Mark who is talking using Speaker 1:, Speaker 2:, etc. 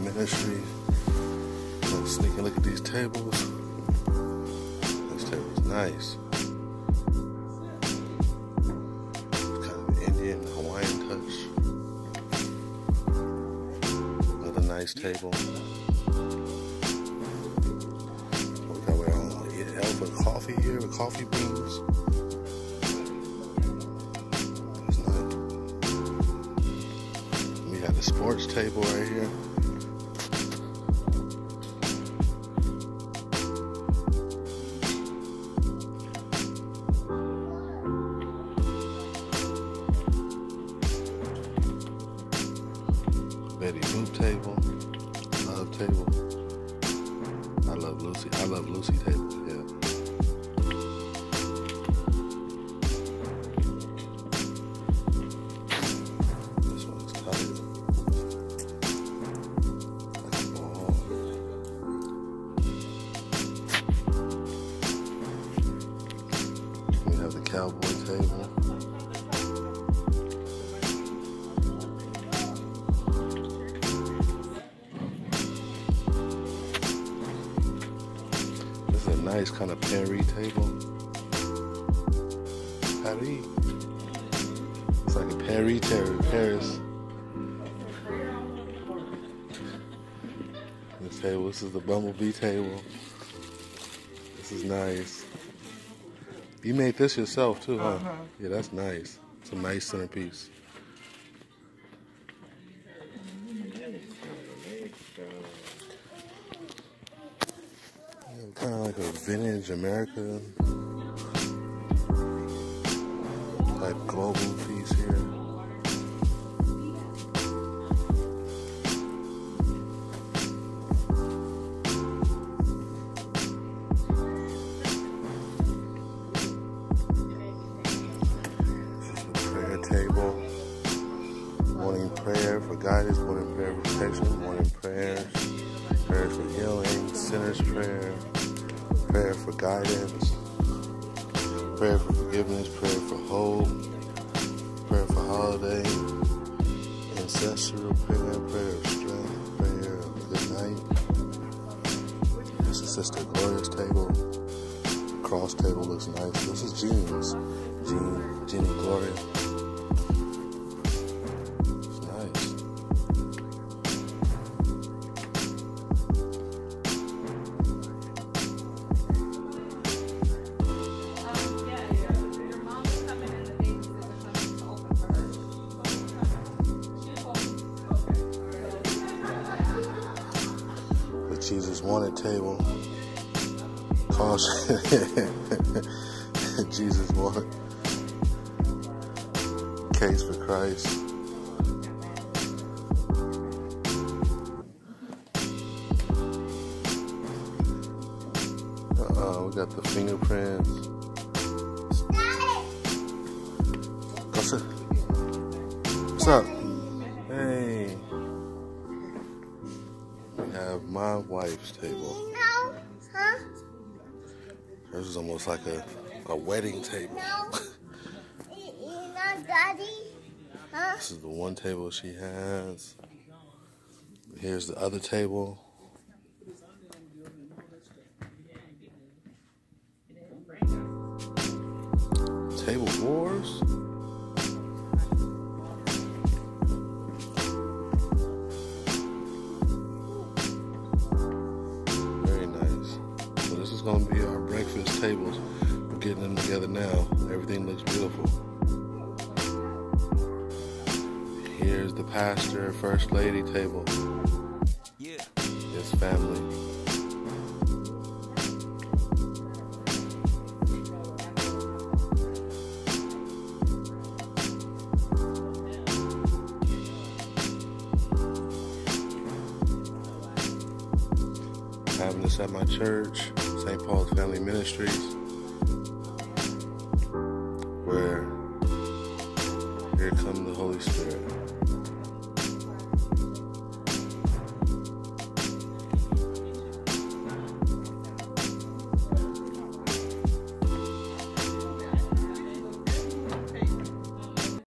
Speaker 1: Ministry. Go sneak and look at these tables. This table's nice. Kind of Indian Hawaiian touch. Another nice table. We got our own elephant coffee here with coffee beans. sports table right here. Betty Boop table. Love table. I love Lucy. I love Lucy table. Yeah. This one's tight. We have the cowboy table. Nice kind of Perry table. Perry. It's like a Perry Terry Paris. This table, this is the Bumblebee table. This is nice. You made this yourself too, huh?
Speaker 2: Uh-huh.
Speaker 1: Yeah, that's nice. It's a nice centerpiece. Kind of like a vintage America type global piece here. Prayer table. Morning prayer for guidance, morning prayer for protection, morning prayers, prayers for healing, sinner's prayer, prayer for guidance, prayer for forgiveness, prayer for hope, prayer for holiday, ancestral prayer, prayer of strength, prayer of good night. This is Sister Gloria's table. Cross table looks nice. This is Jean's. Jean, Jean Gloria. Jesus wanted table. Caution. Jesus wanted. Case for Christ. Uh, we got the fingerprints. What's up? What's up? Have my wife's table.
Speaker 2: No. Huh?
Speaker 1: Hers is almost like a, a wedding table.
Speaker 2: No. You you not daddy? Huh?
Speaker 1: This is the one table she has. Here's the other table. Table Wars? Is going to be our breakfast tables. We're getting them together now. Everything looks beautiful. Here's the pastor, first lady table.
Speaker 3: Yeah.
Speaker 1: His family. Having this at my church, St. Paul's Family Ministries, where here comes the Holy Spirit.